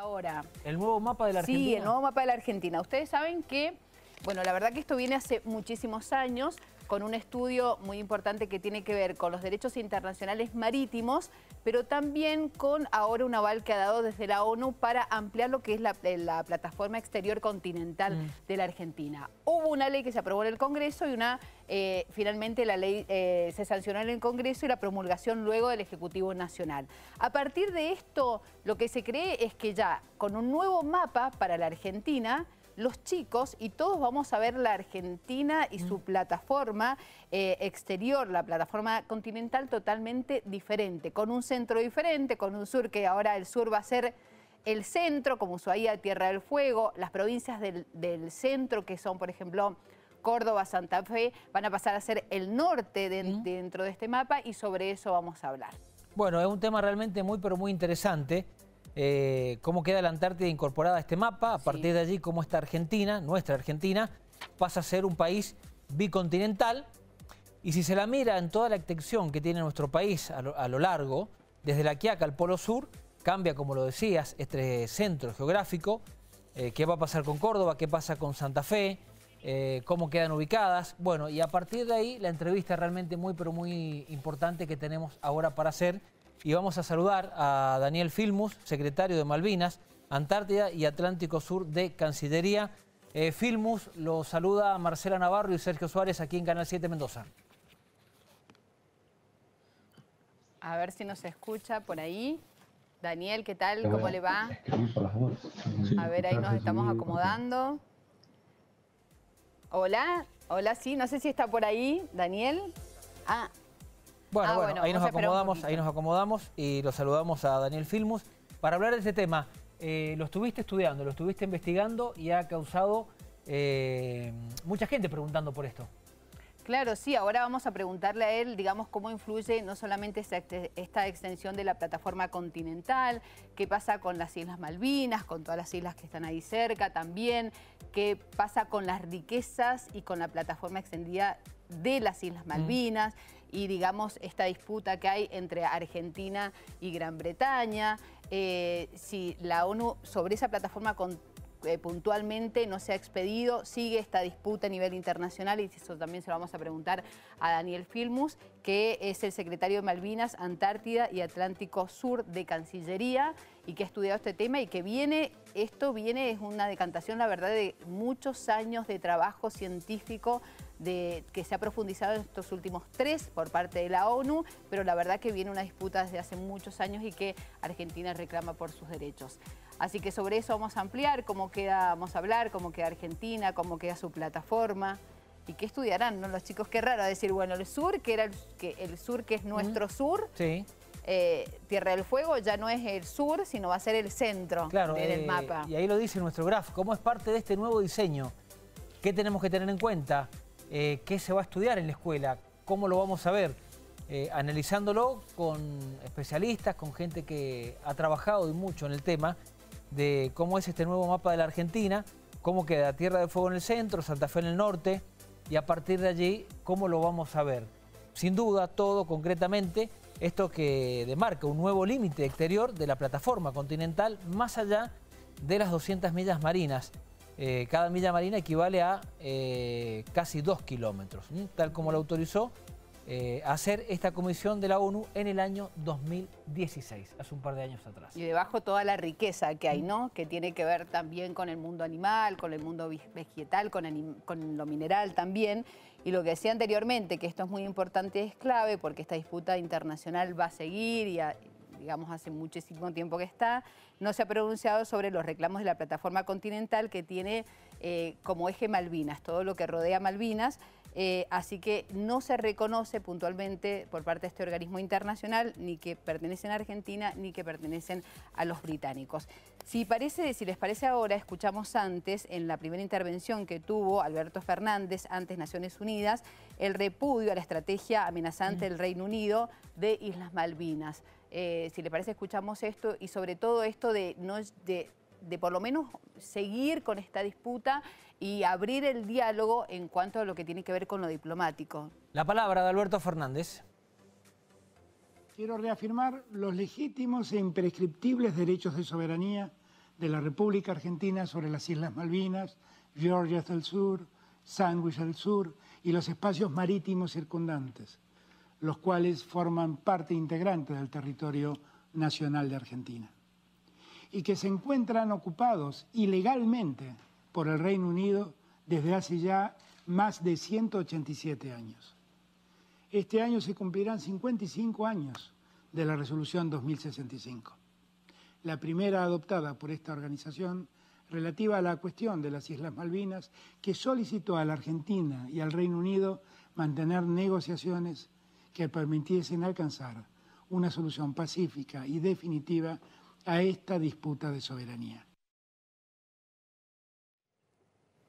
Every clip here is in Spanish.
Ahora. El nuevo mapa de la Argentina. Sí, el nuevo mapa de la Argentina. Ustedes saben que, bueno, la verdad que esto viene hace muchísimos años con un estudio muy importante que tiene que ver con los derechos internacionales marítimos, pero también con ahora un aval que ha dado desde la ONU para ampliar lo que es la, eh, plataforma exterior continental mm. de la Argentina. Hubo una ley que se aprobó en el Congreso y una, eh, finalmente la ley eh, se sancionó en el Congreso y la promulgación luego del Ejecutivo Nacional. A partir de esto, lo que se cree es que ya con un nuevo mapa para la Argentina, los chicos y todos vamos a ver la Argentina y su mm. plataforma eh, exterior, la plataforma continental totalmente diferente, con un centro diferente, con un sur que ahora el sur va a ser el centro, como Ushuaia, Tierra del Fuego, las provincias del, centro que son, por ejemplo, Córdoba, Santa Fe, van a pasar a ser el norte mm. dentro de este mapa y sobre eso vamos a hablar. Bueno, es un tema realmente muy, pero muy interesante. Eh, cómo queda la Antártida incorporada a este mapa, a partir de allí cómo está Argentina, nuestra Argentina, pasa a ser un país bicontinental. Y si se la mira en toda la extensión que tiene nuestro país a lo, largo, desde la Quiaca al Polo Sur, cambia, como lo decías, este centro geográfico, eh, qué va a pasar con Córdoba, qué pasa con Santa Fe, eh, cómo quedan ubicadas. Bueno, y a partir de ahí la entrevista realmente muy, pero muy importante que tenemos ahora para hacer y vamos a saludar a Daniel Filmus, secretario de Malvinas, Antártida y Atlántico Sur de Cancillería. Eh, Filmus lo saluda Marcela Navarro y Sergio Suárez aquí en Canal 7 Mendoza. A ver si nos escucha por ahí. Daniel, ¿qué tal? ¿Cómo le va? A ver, ahí nos estamos acomodando. Hola, hola, sí, no sé si está por ahí, Daniel. Ah, bueno, ah, bueno, ahí nos acomodamos, ahí nos acomodamos y lo saludamos a Daniel Filmus para hablar de este tema. Eh, lo estuviste estudiando, lo estuviste investigando y ha causado eh, mucha gente preguntando por esto. Claro, sí, ahora vamos a preguntarle a él, digamos, cómo influye no solamente esta, extensión de la plataforma continental, qué pasa con las Islas Malvinas, con todas las islas que están ahí cerca también, qué pasa con las riquezas y con la plataforma extendida de las Islas mm. Y digamos esta disputa que hay entre Argentina y Gran Bretaña, eh, si la ONU sobre esa plataforma eh, puntualmente no se ha expedido, sigue esta disputa a nivel internacional y eso también se lo vamos a preguntar a Daniel Filmus, que es el secretario de Malvinas, Antártida y Atlántico Sur de Cancillería y que ha estudiado este tema y que viene, esto viene, es una decantación, la verdad, de muchos años de trabajo científico de, que se ha profundizado en estos últimos tres por parte de la ONU, pero la verdad que viene una disputa desde hace muchos años y que Argentina reclama por sus derechos. Así que sobre eso vamos a ampliar, cómo queda, vamos a hablar, cómo queda Argentina, cómo queda su plataforma. ¿Y qué estudiarán los chicos? Qué raro decir, bueno, el sur, que era el, que, el sur que es nuestro sur, sí. Eh, Tierra del Fuego ya no es el sur, sino va a ser el centro claro, en el eh, mapa. Y ahí lo dice nuestro grafo, cómo es parte de este nuevo diseño. ¿Qué tenemos que tener en cuenta? Eh, qué se va a estudiar en la escuela, cómo lo vamos a ver, eh, analizándolo con especialistas, con gente que ha trabajado y mucho en el tema de cómo es este nuevo mapa de la Argentina, cómo queda Tierra del Fuego en el centro, Santa Fe en el norte, y a partir de allí, cómo lo vamos a ver. Sin duda, todo concretamente, esto que demarca un nuevo límite exterior de la plataforma continental más allá de las 200 millas marinas eh, cada milla marina equivale a eh, casi dos kilómetros, tal como lo autorizó eh, hacer esta comisión de la ONU en el año 2016, hace un par de años atrás. Y debajo toda la riqueza que hay, ¿no? Que tiene que ver también con el mundo animal, con el mundo vegetal, con, con lo mineral también. Y lo que decía anteriormente, que esto es muy importante, es clave, porque esta disputa internacional va a seguir y, a, digamos hace muchísimo tiempo que está, no se ha pronunciado sobre los reclamos de la plataforma continental que tiene eh, como eje Malvinas, todo lo que rodea Malvinas, eh, así que no se reconoce puntualmente por parte de este organismo internacional ni que pertenecen a Argentina ni que pertenecen a los británicos. Si, parece, si les parece ahora, escuchamos antes, en la primera intervención que tuvo Alberto Fernández, antes Naciones Unidas, el repudio a la estrategia amenazante del Reino Unido de Islas Malvinas. Eh, si le parece, escuchamos esto y sobre todo esto de, no, de, de por lo menos seguir con esta disputa y abrir el diálogo en cuanto a lo que tiene que ver con lo diplomático. La palabra de Alberto Fernández. Quiero reafirmar los legítimos e imprescriptibles derechos de soberanía de la República Argentina sobre las Islas Malvinas, Georgia del Sur, Sandwich del Sur y los espacios marítimos circundantes, los cuales forman parte integrante del territorio nacional de Argentina, y que se encuentran ocupados ilegalmente por el Reino Unido desde hace ya más de 187 años. Este año se cumplirán 55 años de la resolución 2065, la primera adoptada por esta organización relativa a la cuestión de las Islas Malvinas, que solicitó a la Argentina y al Reino Unido mantener negociaciones que permitiesen alcanzar una solución pacífica y definitiva a esta disputa de soberanía.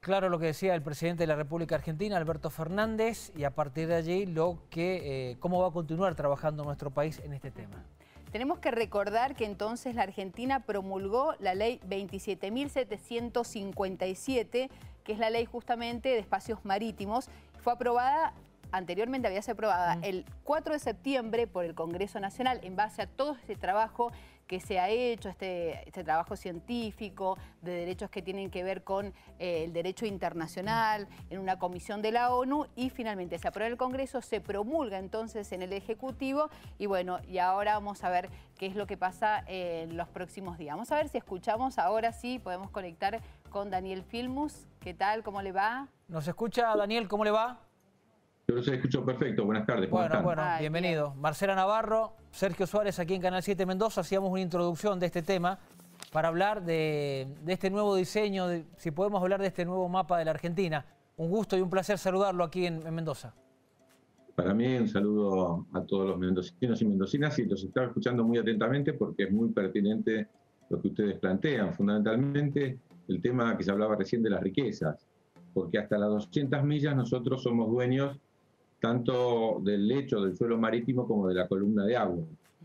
Claro lo que decía el presidente de la República Argentina, Alberto Fernández, y a partir de allí lo que, eh, cómo va a continuar trabajando nuestro país en este tema. Tenemos que recordar que entonces la Argentina promulgó la ley 27.757, que es la ley justamente de espacios marítimos. Fue aprobada anteriormente había sido aprobada mm. el 4 de septiembre por el Congreso Nacional en base a todo este trabajo que se ha hecho, este, este trabajo científico de derechos que tienen que ver con eh, el derecho internacional en una comisión de la ONU y finalmente se aprueba en el Congreso, se promulga entonces en el Ejecutivo y bueno, y ahora vamos a ver qué es lo que pasa en los próximos días. Vamos a ver si escuchamos, ahora sí podemos conectar con Daniel Filmus. ¿Qué tal? ¿Cómo le va? ¿Nos escucha Daniel? ¿Cómo le va? Yo los escucho perfecto. Buenas tardes. bueno, bueno, bienvenido. Marcela Navarro, Sergio Suárez aquí en Canal 7 Mendoza. Hacíamos una introducción de este tema para hablar de, este nuevo diseño, de, si podemos hablar de este nuevo mapa de la Argentina. Un gusto y un placer saludarlo aquí en, Mendoza. Para mí un saludo a todos los mendocinos y mendocinas y los estaba escuchando muy atentamente porque es muy pertinente lo que ustedes plantean. Fundamentalmente el tema que se hablaba recién de las riquezas, porque hasta las 200 millas nosotros somos dueños tanto del lecho del suelo marítimo como de la columna de agua,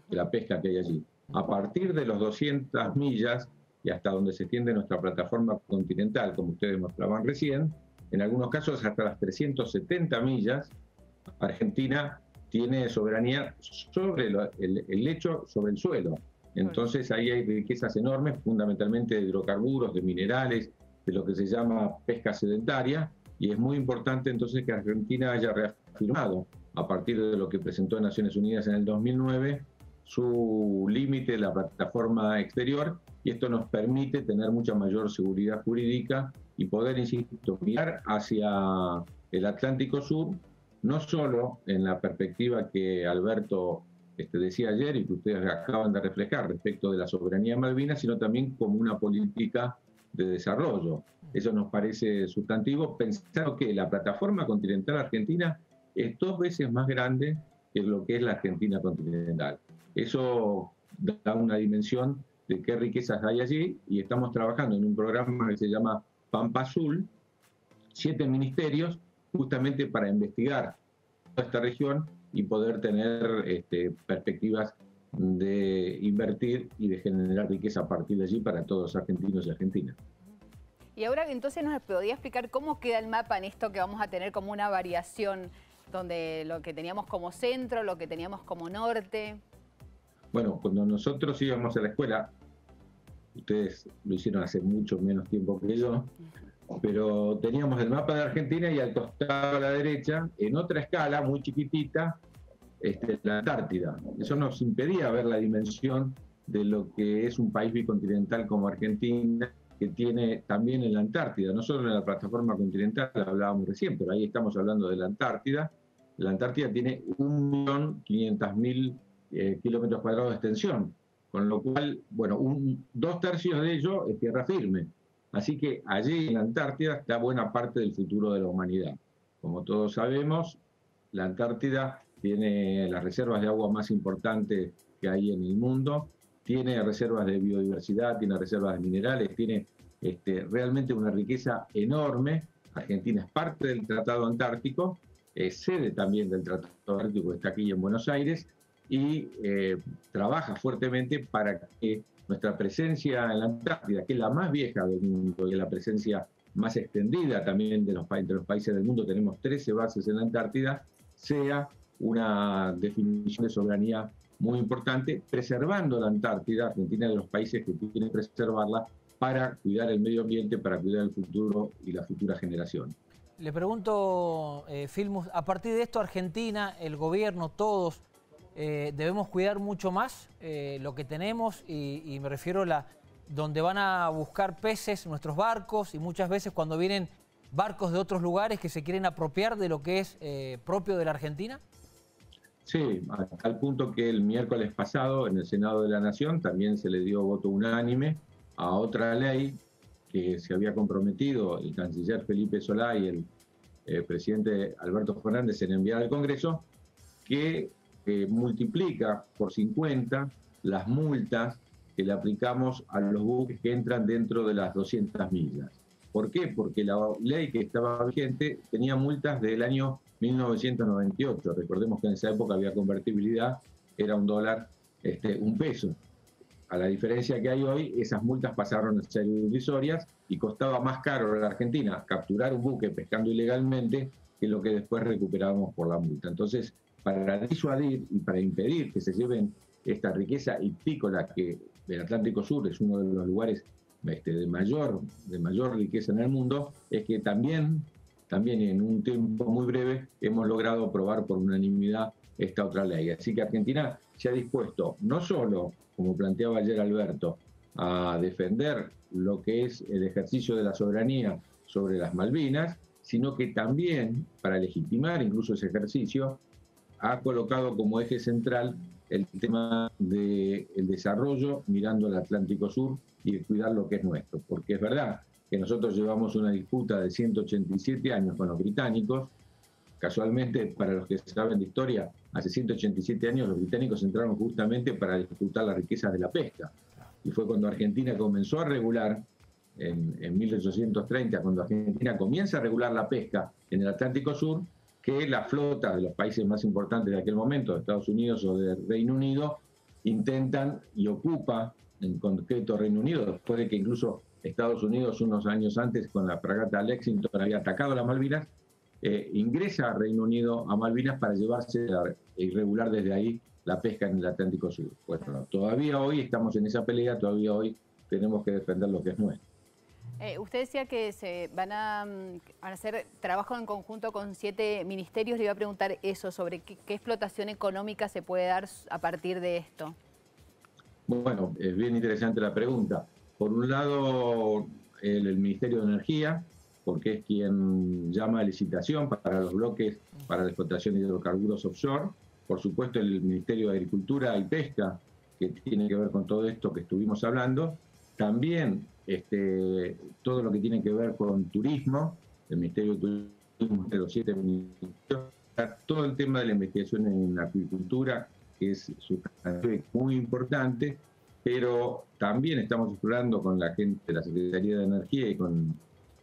de la pesca que hay allí. A partir de los 200 millas y hasta donde se extiende nuestra plataforma continental, como ustedes mostraban recién, en algunos casos hasta las 370 millas, Argentina tiene soberanía sobre el, lecho, sobre el suelo. Entonces ahí hay riquezas enormes, fundamentalmente de hidrocarburos, de minerales, de lo que se llama pesca sedentaria, y es muy importante entonces que Argentina haya reafirmado, a partir de lo que presentó en Naciones Unidas en el 2009, su límite, la plataforma exterior, y esto nos permite tener mucha mayor seguridad jurídica y poder, insisto, mirar hacia el Atlántico Sur, no solo en la perspectiva que Alberto este, decía ayer y que ustedes acaban de reflejar respecto de la soberanía malvina, sino también como una política de desarrollo. Eso nos parece sustantivo, pensando que la plataforma continental argentina es dos veces más grande que lo que es la Argentina continental. Eso da una dimensión de qué riquezas hay allí y estamos trabajando en un programa que se llama Pampa Azul, siete ministerios, justamente para investigar toda esta región y poder tener este, perspectivas de invertir y de generar riqueza a partir de allí para todos los argentinos y argentinas. Y ahora entonces nos podría explicar cómo queda el mapa en esto que vamos a tener como una variación, donde lo que teníamos como centro, lo que teníamos como norte. Bueno, cuando nosotros íbamos a la escuela, ustedes lo hicieron hace mucho menos tiempo que yo, pero teníamos el mapa de Argentina y al costado a la derecha, en otra escala muy chiquitita, este, la Antártida. Eso nos impedía ver la dimensión de lo que es un país bicontinental como Argentina, que tiene también en la Antártida, no solo en la plataforma continental, hablábamos recién, pero ahí estamos hablando de la Antártida. La Antártida tiene 1.500.000 eh, kilómetros cuadrados de extensión, con lo cual, bueno, un, dos tercios de ello es tierra firme. Así que allí en la Antártida está buena parte del futuro de la humanidad. Como todos sabemos, la Antártida tiene las reservas de agua más importantes que hay en el mundo, tiene reservas de biodiversidad, tiene reservas de minerales, tiene este, realmente una riqueza enorme. Argentina es parte del Tratado Antártico, es sede también del Tratado Antártico que está aquí en Buenos Aires y eh, trabaja fuertemente para que nuestra presencia en la Antártida, que es la más vieja del mundo y la presencia más extendida también de los, de los países del mundo, tenemos 13 bases en la Antártida, sea una definición de soberanía muy importante, preservando la Antártida, Argentina de los países que tienen que preservarla, para cuidar el medio ambiente, para cuidar el futuro y la futura generación. Le pregunto, eh, Filmus, a partir de esto Argentina, el gobierno, todos, eh, debemos cuidar mucho más eh, lo que tenemos y, me refiero a la, donde van a buscar peces nuestros barcos y muchas veces cuando vienen barcos de otros lugares que se quieren apropiar de lo que es propio de la Argentina? Sí, a tal punto que el miércoles pasado en el Senado de la Nación también se le dio voto unánime a otra ley que se había comprometido el canciller Felipe Solá y el eh, presidente Alberto Fernández en enviar al Congreso, que multiplica por 50 las multas que le aplicamos a los buques que entran dentro de las 200 millas. ¿Por qué? Porque la ley que estaba vigente tenía multas del año 1998. Recordemos que en esa época había convertibilidad, era un dólar, este, un peso. A la diferencia que hay hoy, esas multas pasaron a ser irrisorias y costaba más caro a la Argentina capturar un buque pescando ilegalmente que lo que después recuperábamos por la multa. Entonces, para disuadir y para impedir que se lleven esta riqueza hipícola que el Atlántico Sur es uno de los lugares este, de, mayor, de mayor riqueza en el mundo, es que también, también en un tiempo muy breve hemos logrado aprobar por unanimidad esta otra ley. Así que Argentina se ha dispuesto no solo como planteaba ayer Alberto, a defender lo que es el ejercicio de la soberanía sobre las Malvinas, sino que también, para legitimar incluso ese ejercicio, ha colocado como eje central el tema del desarrollo mirando al Atlántico Sur y de cuidar lo que es nuestro. Porque es verdad que nosotros llevamos una disputa de 187 años con los británicos, Casualmente, para los que saben de historia, hace 187 años los británicos entraron justamente para disfrutar las riquezas de la pesca. Y fue cuando Argentina comenzó a regular, en, en 1830, cuando Argentina comienza a regular la pesca en el Atlántico Sur, que la flota de los países más importantes de aquel momento, de Estados Unidos o de Reino Unido, intentan y ocupa en concreto Reino Unido, después de que incluso Estados Unidos unos años antes con la fragata Lexington había atacado las Malvinas, eh, ingresa a Reino Unido a Malvinas para llevarse y regular desde ahí la pesca en el Atlántico Sur. Bueno, todavía hoy estamos en esa pelea, todavía hoy tenemos que defender lo que es nuestro. Eh, usted decía que se van a, mm, hacer trabajo en conjunto con siete ministerios. Le iba a preguntar eso, sobre qué, explotación económica se puede dar a partir de esto. Bueno, es bien interesante la pregunta. Por un lado, el Ministerio de Energía, porque es quien llama a licitación para los bloques para la explotación de hidrocarburos offshore. Por supuesto, el Ministerio de Agricultura y Pesca, que tiene que ver con todo esto que estuvimos hablando. También este, todo lo que tiene que ver con turismo, el Ministerio de Turismo de los siete ministerios. Todo el tema de la investigación en acuicultura, que es muy importante, pero también estamos explorando con la gente de la Secretaría de Energía y con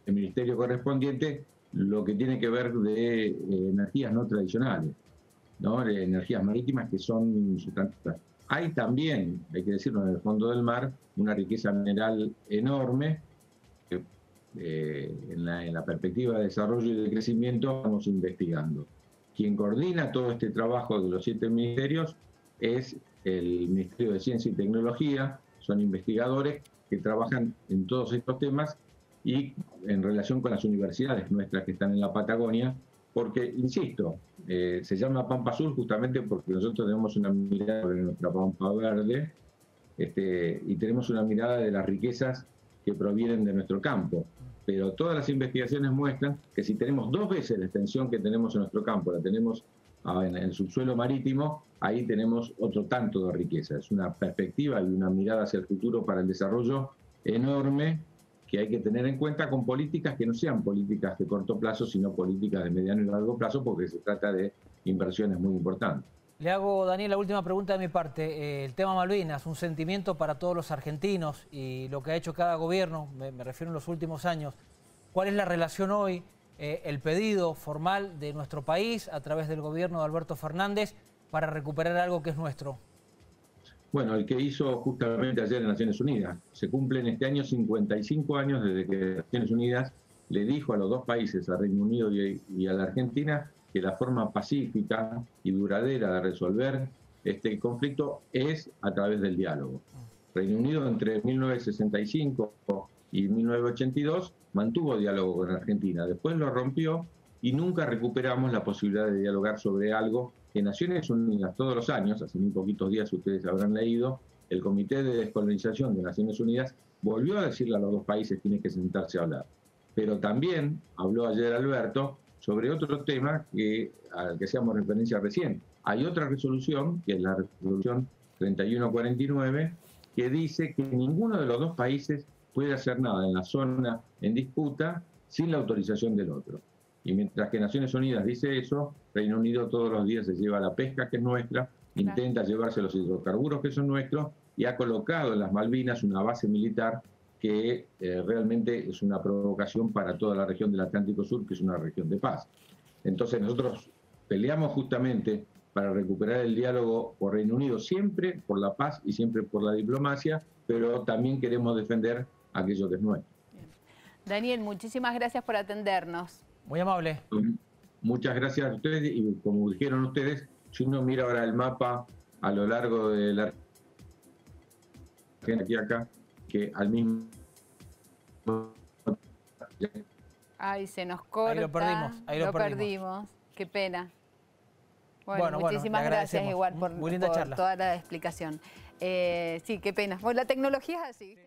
el ministerio correspondiente lo que tiene que ver de eh, energías no tradicionales, ¿no? energías marítimas que son Hay también, hay que decirlo, en el fondo del mar, una riqueza mineral enorme que eh, en, la, en la perspectiva de desarrollo y de crecimiento estamos investigando. Quien coordina todo este trabajo de los siete ministerios es el Ministerio de Ciencia y Tecnología, son investigadores que trabajan en todos estos temas y en relación con las universidades nuestras que están en la Patagonia, porque, insisto, eh, se llama Pampa Azul justamente porque nosotros tenemos una mirada de nuestra Pampa Verde este, y tenemos una mirada de las riquezas que provienen de nuestro campo. Pero todas las investigaciones muestran que si tenemos dos veces la extensión que tenemos en nuestro campo, la tenemos en el subsuelo marítimo, ahí tenemos otro tanto de riqueza. Es una perspectiva y una mirada hacia el futuro para el desarrollo enorme que hay que tener en cuenta con políticas que no sean políticas de corto plazo, sino políticas de mediano y largo plazo, porque se trata de inversiones muy importantes. Le hago, Daniel, la última pregunta de mi parte. Eh, el tema Malvinas, un sentimiento para todos los argentinos y lo que ha hecho cada gobierno, me, refiero en los últimos años. ¿Cuál es la relación hoy, eh, el pedido formal de nuestro país a través del gobierno de Alberto Fernández para recuperar algo que es nuestro? Bueno, el que hizo justamente ayer en Naciones Unidas. Se cumplen este año 55 años desde que Naciones Unidas le dijo a los dos países, a Reino Unido y, a la Argentina, que la forma pacífica y duradera de resolver este conflicto es a través del diálogo. Reino Unido entre 1965 y 1982 mantuvo diálogo con Argentina, después lo rompió y nunca recuperamos la posibilidad de dialogar sobre algo que Naciones Unidas todos los años, hace muy poquitos días ustedes habrán leído, el Comité de Descolonización de Naciones Unidas volvió a decirle a los dos países tienen que sentarse a hablar. Pero también habló ayer Alberto sobre otro tema que, al que hacíamos referencia recién. Hay otra resolución, que es la resolución 3149, que dice que ninguno de los dos países puede hacer nada en la zona en disputa sin la autorización del otro. Y mientras que Naciones Unidas dice eso, Reino Unido todos los días se lleva la pesca que es nuestra, intenta llevarse los hidrocarburos que son nuestros y ha colocado en las Malvinas una base militar que eh, realmente es una provocación para toda la región del Atlántico Sur, que es una región de paz. Entonces nosotros peleamos justamente para recuperar el diálogo por Reino Unido, siempre por la paz y siempre por la diplomacia, pero también queremos defender aquello que es nuestro. Daniel, muchísimas gracias por atendernos. Muy amable. Muchas gracias a ustedes y como dijeron ustedes, si uno mira ahora el mapa a lo largo de la aquí acá, que al mismo Ay, se nos corta. Ahí lo perdimos. Ahí lo, perdimos. Qué pena. Bueno, muchísimas gracias igual por, toda la explicación. Eh, sí, qué pena. Bueno, la tecnología es así.